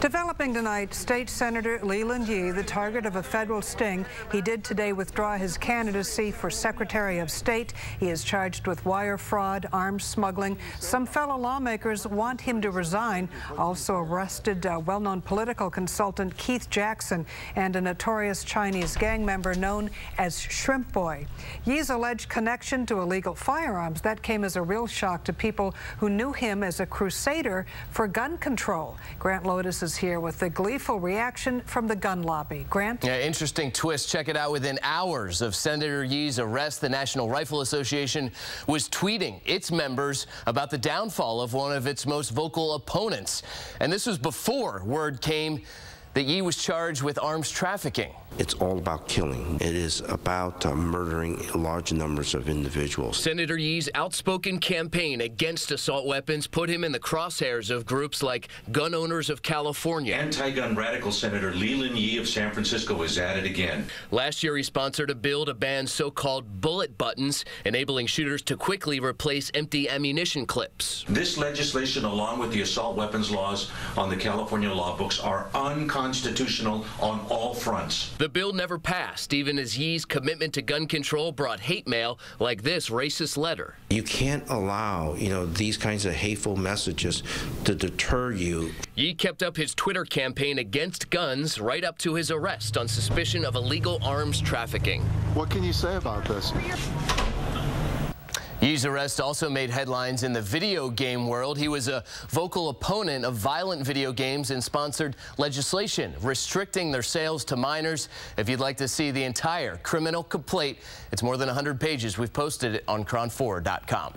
Developing tonight, State Senator Leland Yee, the target of a federal sting. He did today withdraw his candidacy for Secretary of State. He is charged with wire fraud, arms smuggling. Some fellow lawmakers want him to resign. Also arrested uh, well-known political consultant Keith Jackson and a notorious Chinese gang member known as Shrimp Boy. Yee's alleged connection to illegal firearms, that came as a real shock to people who knew him as a crusader for gun control. Grant Lodes is here with the gleeful reaction from the gun lobby. Grant? Yeah, interesting twist. Check it out. Within hours of Senator Yee's arrest, the National Rifle Association was tweeting its members about the downfall of one of its most vocal opponents. And this was before word came that Yee was charged with arms trafficking. It's all about killing. It is about uh, murdering large numbers of individuals. Senator Yee's outspoken campaign against assault weapons put him in the crosshairs of groups like Gun Owners of California. Anti-gun radical Senator Leland Yee of San Francisco is at it again. Last year, he sponsored a bill to ban so-called bullet buttons, enabling shooters to quickly replace empty ammunition clips. This legislation, along with the assault weapons laws on the California law books, are unconstitutional on all fronts. The bill never passed, even as Yee's commitment to gun control brought hate mail like this racist letter. You can't allow, you know, these kinds of hateful messages to deter you. Yee kept up his Twitter campaign against guns right up to his arrest on suspicion of illegal arms trafficking. What can you say about this? Yee's arrest also made headlines in the video game world. He was a vocal opponent of violent video games and sponsored legislation restricting their sales to minors. If you'd like to see the entire criminal complaint, it's more than 100 pages. We've posted it on KRON4.com.